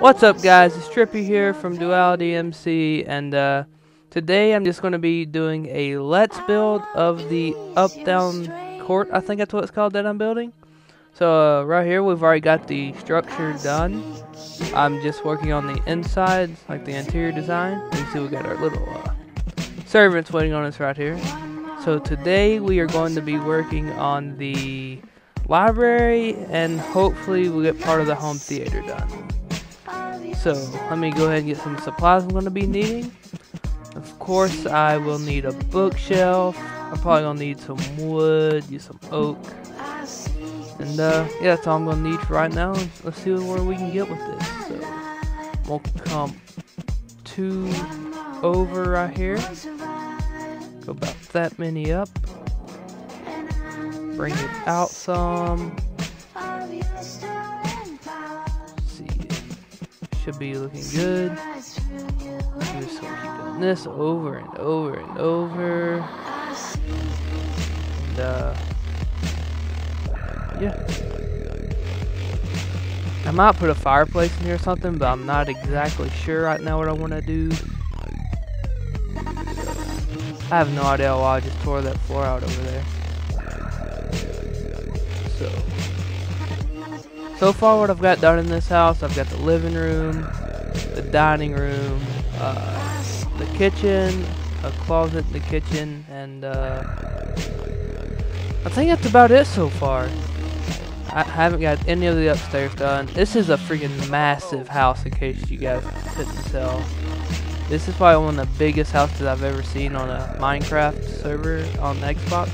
What's up guys, it's Trippy here from Duality MC and uh, today I'm just going to be doing a let's build of the up down court, I think that's what it's called that I'm building. So uh, right here we've already got the structure done. I'm just working on the insides, like the interior design. You see we got our little uh, servants waiting on us right here. So today we are going to be working on the library and hopefully we'll get part of the home theater done. So let me go ahead and get some supplies I'm going to be needing. Of course I will need a bookshelf. I'm probably going to need some wood, use some oak. And uh, yeah, that's all I'm going to need for right now. Let's see where we can get with this. So we'll come two over right here. Go about that many up. Bring it out some. Should be looking good. Just doing this over and over and over. And uh, yeah. I might put a fireplace in here or something, but I'm not exactly sure right now what I want to do. I have no idea why I just tore that floor out over there. So. So far what I've got done in this house, I've got the living room, the dining room, uh, the kitchen, a closet in the kitchen, and uh, I think that's about it so far. I haven't got any of the upstairs done. This is a freaking massive house in case you guys couldn't tell. This is probably one of the biggest houses I've ever seen on a Minecraft server on Xbox.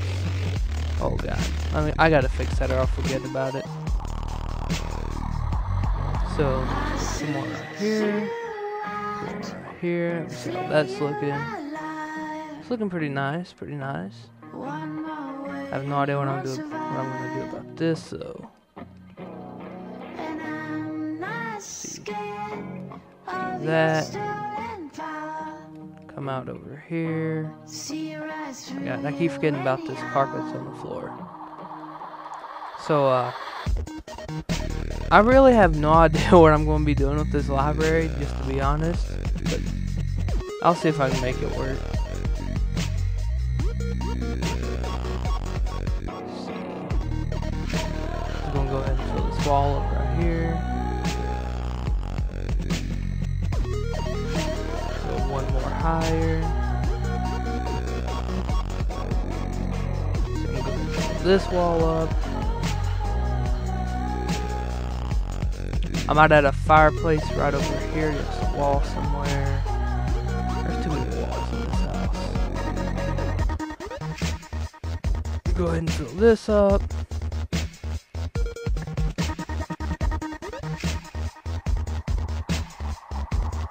Oh god. I mean, I gotta fix that or I'll forget about it. So, some more here. Here. see how that's looking. It's looking pretty nice, pretty nice. I have no idea what I'm doing what I'm gonna do about this though. See. That. Come out over here. Yeah, I keep forgetting about this carpets on the floor. So, uh, I really have no idea what I'm going to be doing with this library, just to be honest. But I'll see if I can make it work. I'm going to go ahead and fill this wall up right here. Go one more higher. So I'm going to fill this wall up. I might add a fireplace right over here, a wall somewhere. There's too many walls in this house. Go ahead and fill this up.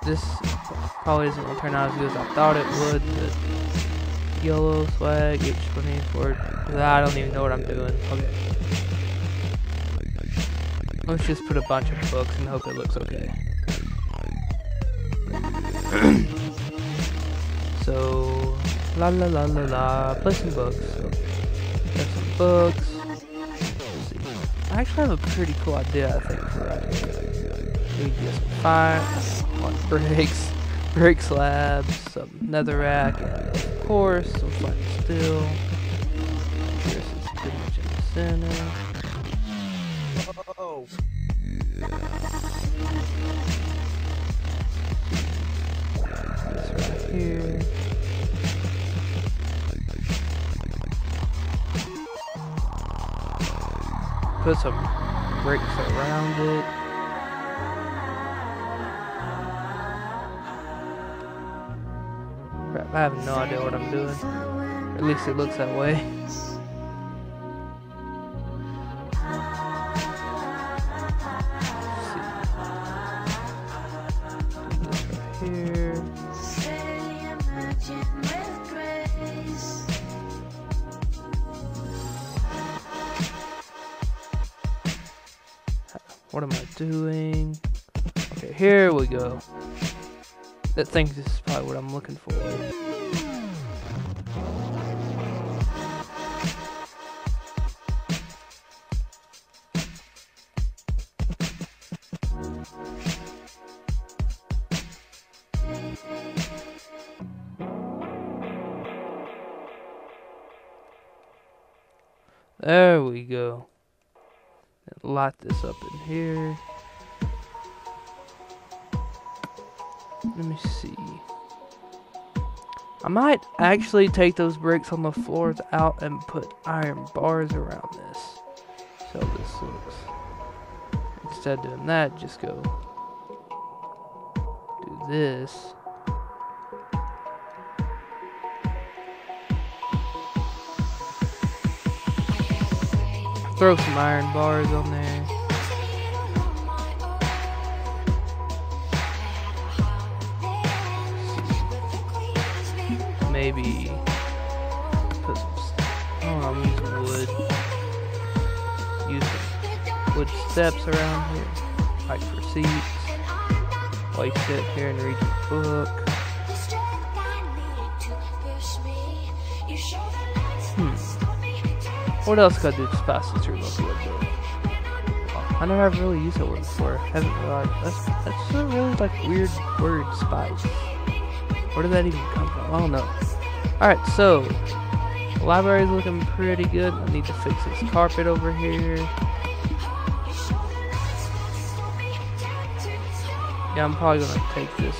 This probably isn't going to turn out as good as I thought it would, but yellow swag, H24, I don't even know what I'm doing. Okay. Let's just put a bunch of books and hope it looks okay. so, la la la la la, play some books. Got some books. I actually have a pretty cool idea, I think, for right We get some fire, one bricks, brick slabs, some netherrack, and of course, some flat steel. This is pretty much in the center. Here. Put some bricks around it. I have no idea what I'm doing. At least it looks that way. Doing? Okay, here we go. That thing is probably what I'm looking for. Light this up in here. Let me see. I might actually take those bricks on the floors out and put iron bars around this. So this looks. Instead of doing that, just go do this. Throw some iron bars on there. Maybe put some. Oh, I'm using wood. Use some wood steps around here, like for seats. While you sit here and read your book. What else could I do to spice this room up a little bit? Oh, I never really used that word before. Haven't realized uh, that's that's a really like weird word, spice. Where did that even come from? I don't know. Alright, so the library's looking pretty good. I need to fix this carpet over here. Yeah, I'm probably gonna take this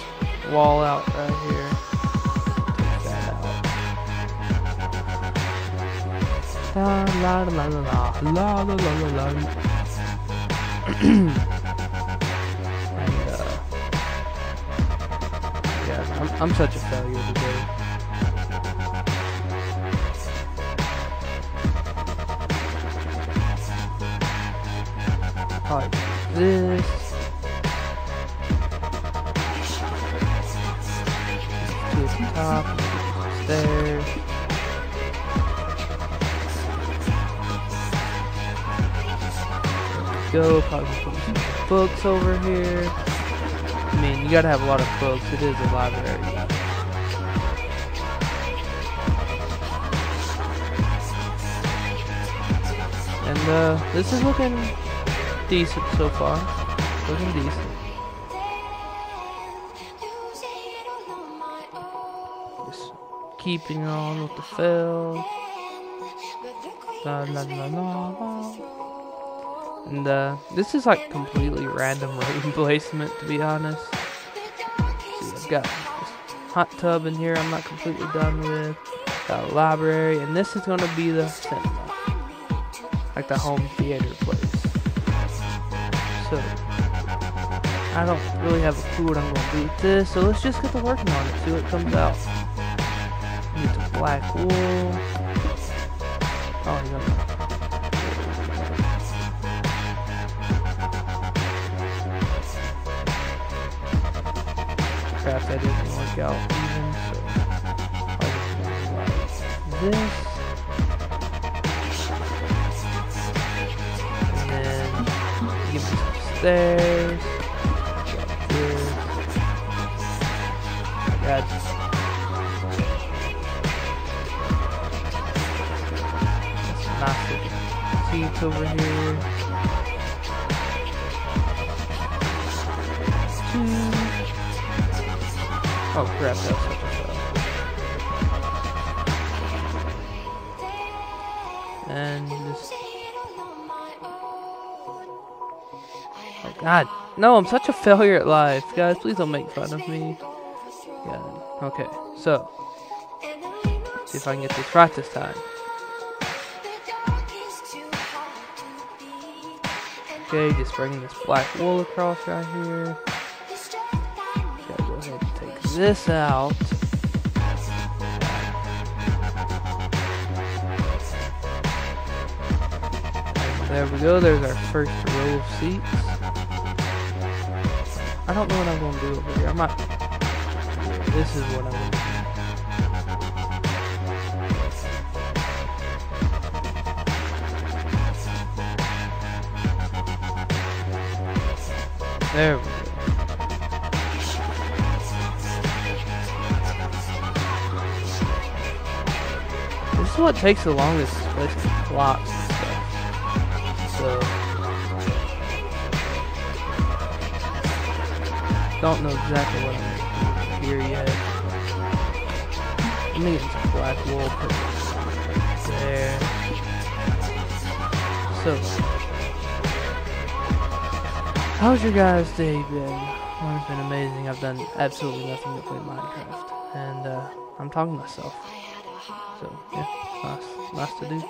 wall out right here. La la la la la la la la la la. and uh, yeah, I'm, I'm such a failure today. Like this. To the top, stairs. Go, probably some books over here. I mean, you gotta have a lot of books. It is a library. And uh, this is looking decent so far. Looking decent. Just keeping on with the fill. La la la la la. And uh, this is like completely random room placement to be honest. See, I've got hot tub in here I'm not completely done with. Got a library, and this is gonna be the cinema. Like the home theater place. So I don't really have a clue what I'm gonna do with this, so let's just get to working on it, see what comes out. Need some black wool. Oh, that didn't work out even, so I'll just this. And then give me some stairs. Like this. Got some nice seats over here. Two. Oh crap, that's such a. And just Oh god. No, I'm such a failure at life. Guys, please don't make fun of me. Yeah. Okay, so see if I can get this right this time. Okay, just bringing this black wool across right here. This out. There we go, there's our first row of seats. I don't know what I'm gonna do over here. I might. This is what I'm gonna do. There what takes the longest, placing blocks stuff. So, don't know exactly what I'm here yet. Me get some black wool, there. So, how's your guys' day been? Mine's been amazing. I've done absolutely nothing to play Minecraft, and uh, I'm talking to myself. So yeah, nice, to do.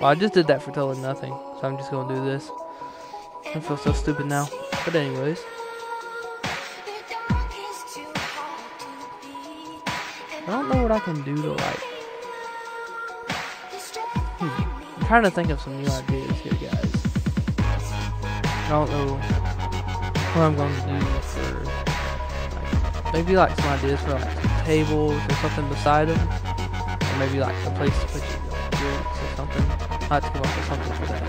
Well, I just did that for totally nothing, so I'm just gonna do this. I feel so stupid now. But anyways. I don't know what I can do to like. Hmm. I'm trying to think of some new ideas here, guys. I don't know what I'm to do for like, maybe like some ideas for like tables or something beside them, or maybe like a place to put your drinks or something. I have to come up with something for that.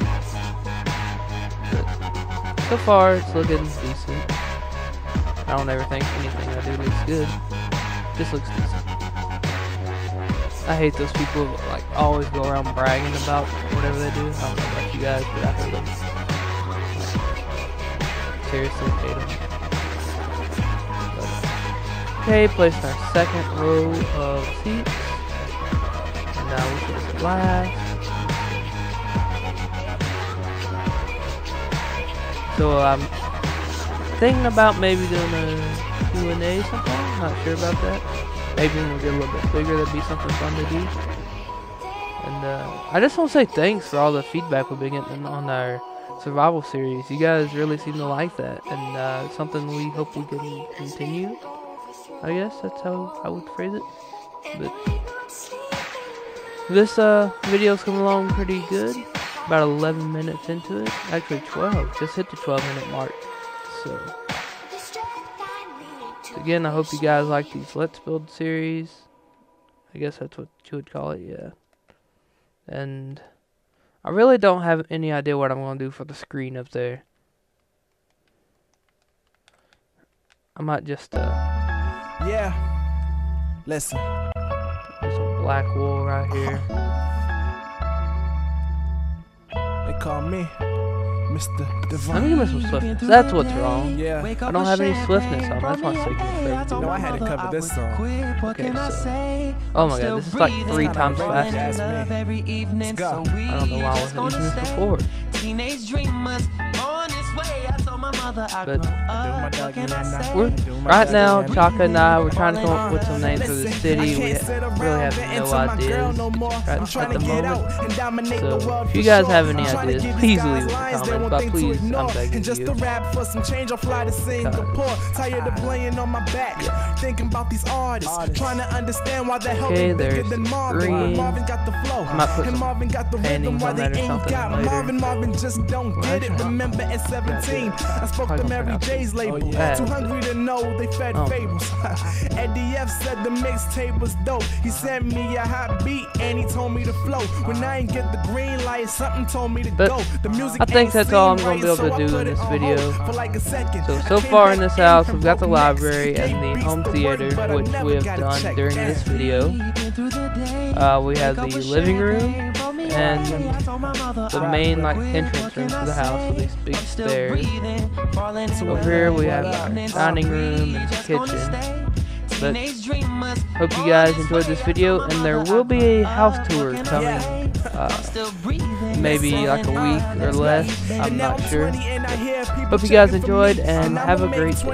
But so far, it's looking decent. I don't ever think anything I do looks good. Just looks decent. I hate those people like always go around bragging about whatever they do. I don't know about you guys, but I hate them. Seriously hate them. But, okay, placed our second row of seats. So I'm thinking about maybe doing a Q&A sometime. Not sure about that. Maybe when we get a little bit bigger, that'd be something fun to do. And uh, I just want to say thanks for all the feedback we've been getting on our survival series. You guys really seem to like that, and uh, something we hope we can continue. I guess that's how I would phrase it. But this uh, video's coming along pretty good. About 11 minutes into it. Actually 12. Just hit the 12 minute mark. So again, I hope you guys like these Let's Build series. I guess that's what you would call it, yeah. And I really don't have any idea what I'm going to do for the screen up there. I might just, uh... Yeah. Listen. There's some black wool right here. They call me Mr. Let me give me some swiftness. That's what's wrong. Yeah. I don't have any swiftness on. That's why it's taking forever. No, I had to cover this song. Okay, so. Oh my god, this is like three times faster. Let's go. I don't know why I wasn't using this before. Teenage dreamers but we're, right now, Chaka and I, we're trying to come up with some names for the city. We really have no ideas right at the moment. So if you guys have any ideas, please leave in the comments. But please, I'm begging you. Yeah. Thinking about these artists, trying to understand why the hell okay, there's green. I might put some paintings on that or something later. Marvin, Marvin just don't get it. Remember at 17, I spoke to Mary J's label. Oh, yeah. Too hungry to know they fed oh. fables. Eddie F said the mixtape was dope. He sent me a hot beat and he told me to flow. When I ain't get the green light, something told me to but go. The music I think that's all I'm gonna be able to do in this video. Like so so far in this house, we've got the library and the home theater, which we have done during this video. Uh, we have the living room and the main like entrance room to the house with these big stairs. Over here we have our dining room and kitchen. But hope you guys enjoyed this video, and there will be a house tour coming, uh, maybe like a week or less. I'm not sure. Hope you guys enjoyed, and have a great day.